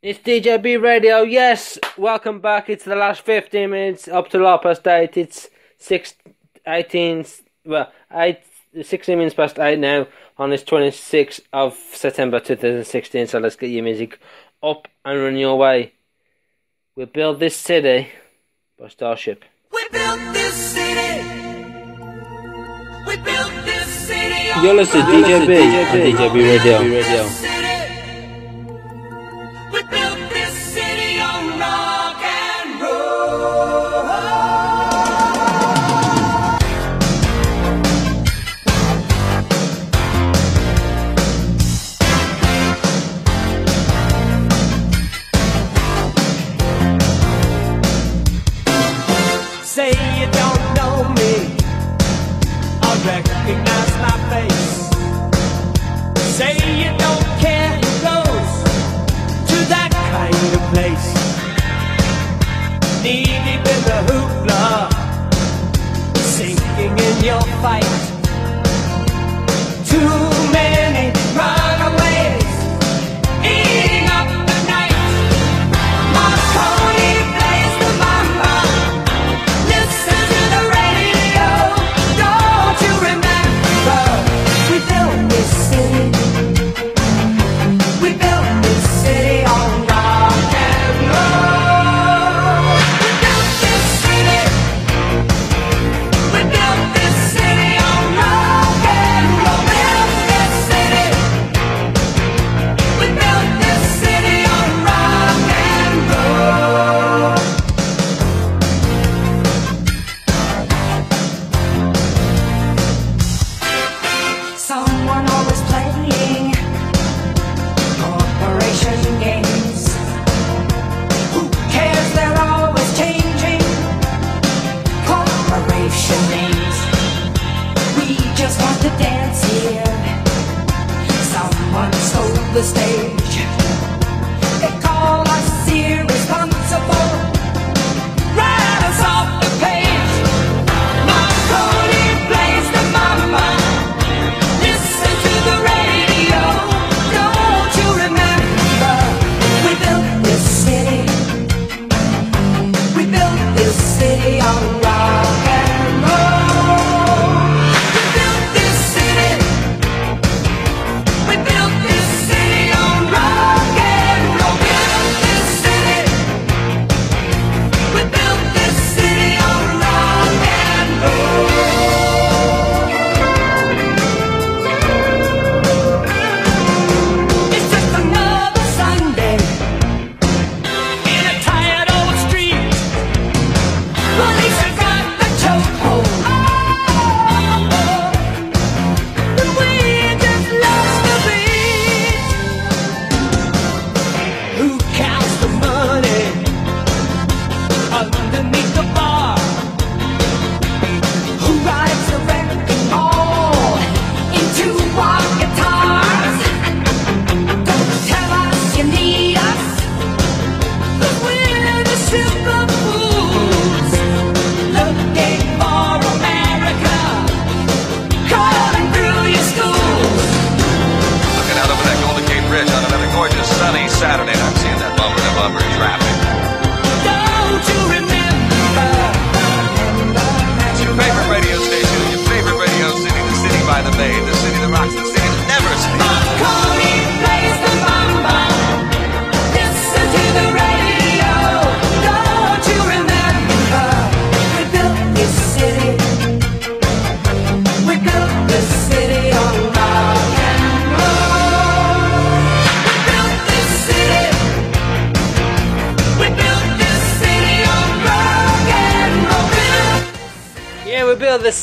It's DJ B Radio. Yes, welcome back. It's the last 15 minutes up to half past 8. It's 6, 18, well, 8, 16 minutes past 8 now on this 26th of September 2016. So let's get your music up and run your way. We build this city by Starship. We built this city. We built this city. You're listening to DJ B, DJ B Radio. recognize my face. Say it. Saturday, and I'm seeing that bumper to bumper traffic.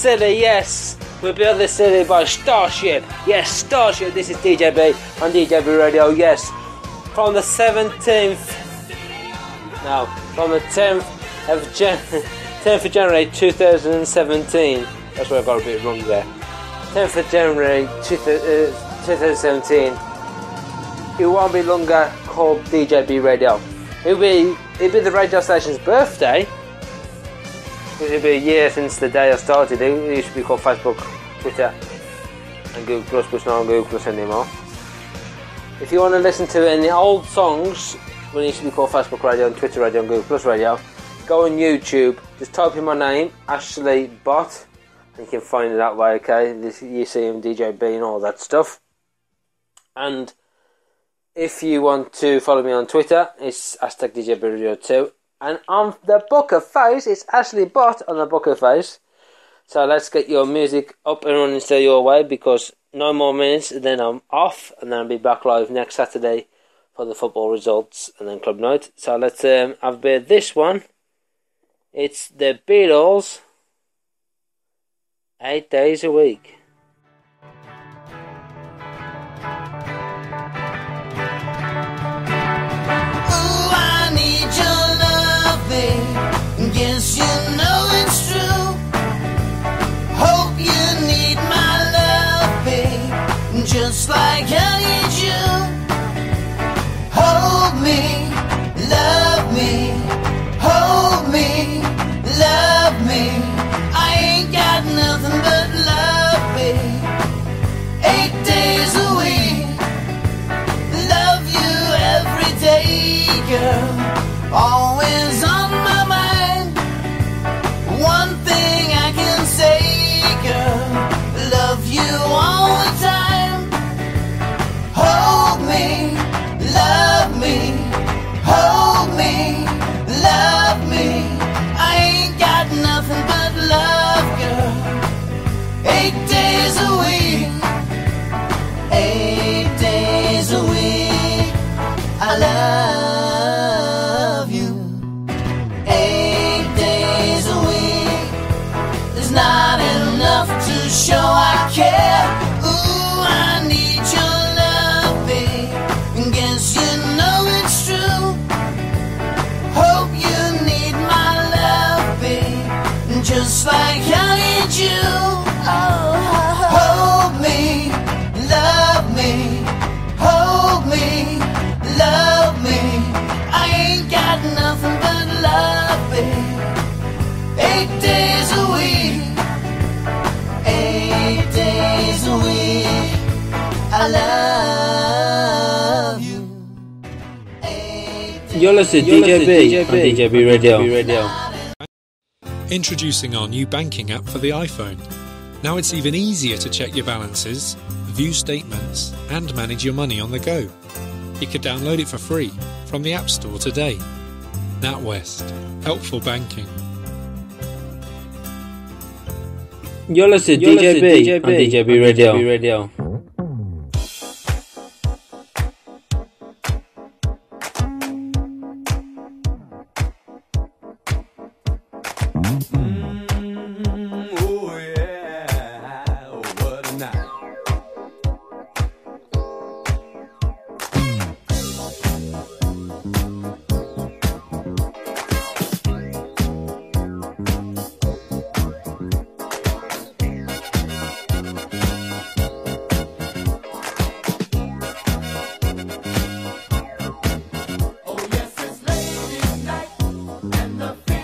City, yes. We build this city by Starship. Yes, Starship. This is DJB on DJB Radio. Yes, from the 17th. Now, from the 10th of Jan, 10th of January 2017. That's where I got a bit wrong there. 10th of January 2017. Uh, it won't be longer called DJB Radio. It'll be it'll be the radio station's birthday it'll be a year since the day I started. It used to be called Facebook, Twitter, and Google Plus, but it's not on Google Plus anymore. If you want to listen to any old songs, when it used to be called Facebook Radio and Twitter Radio and Google Plus Radio, go on YouTube. Just type in my name, Ashley Bott, and you can find it that way. Okay, you see him, DJ B, and all that stuff. And if you want to follow me on Twitter, it's hashtag DJ Radio two. And on the Book of Face, it's Ashley Bott on the Book of Face. So let's get your music up and running still your way because no more minutes and then I'm off and then I'll be back live next Saturday for the football results and then club night. So let's um, have a bit of this one. It's the Beatles. Eight days a week. Eight days a week, eight days a week. I love you You're listening to DJ B on DJ B Radio. Introducing our new banking app for the iPhone. Now it's even easier to check your balances, view statements, and manage your money on the go. You can download it for free from the App Store today. NatWest. Helpful banking. You're listening to DJ B on DJ B Radio. The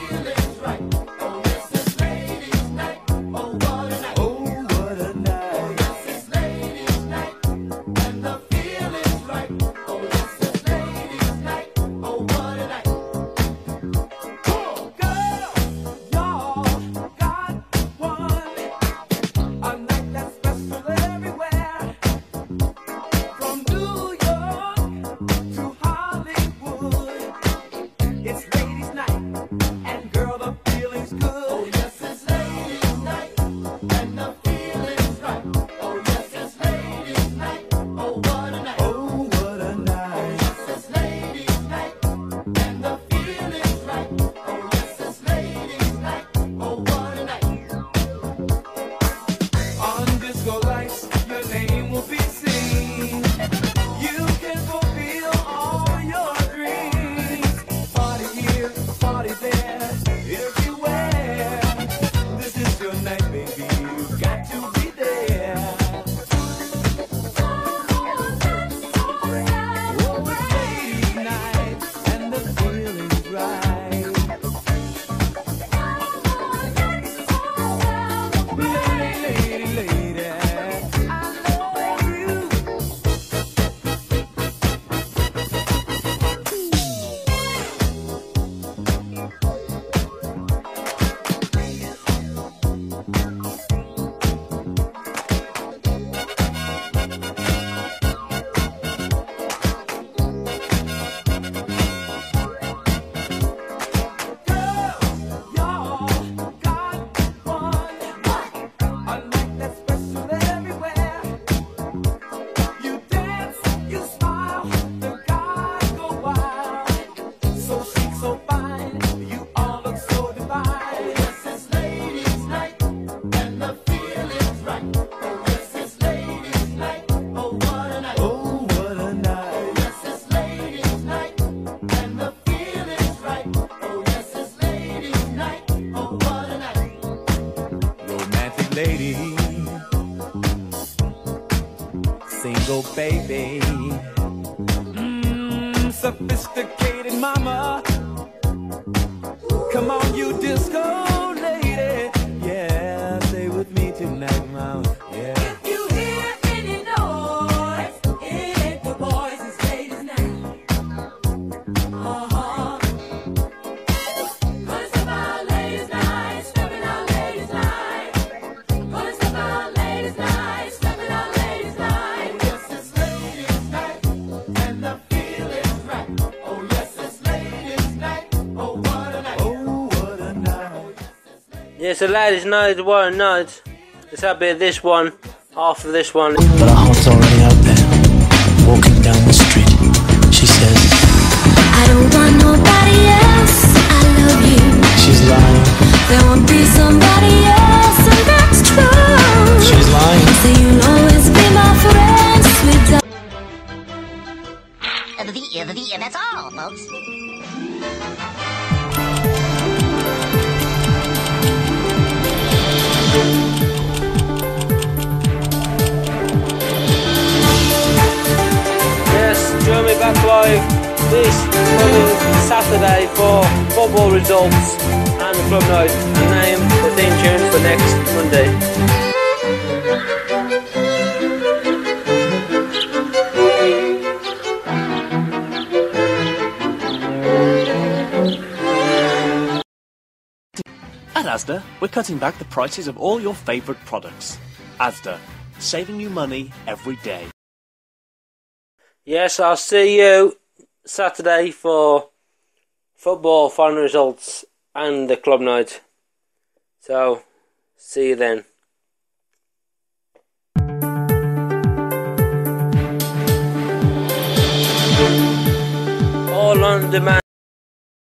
sophisticated mama. Yeah, so ladies' night, what a night. Let's have a bit of this one, half of this one. But our heart's already out there, walking down the street. She says I don't want nobody else. I love you. she's lying, There won't be somebody else, and that's true. she's lying. So you'll always be my friend, sweet darling. Uh, the, uh, the, and that's all, folks. Back live this coming Saturday for football results and the club night and name the theme tune for next Monday. At Asda, we're cutting back the prices of all your favourite products. Asda, saving you money every day. Yes, I'll see you Saturday for football final results and the club night. So, see you then. All on demand.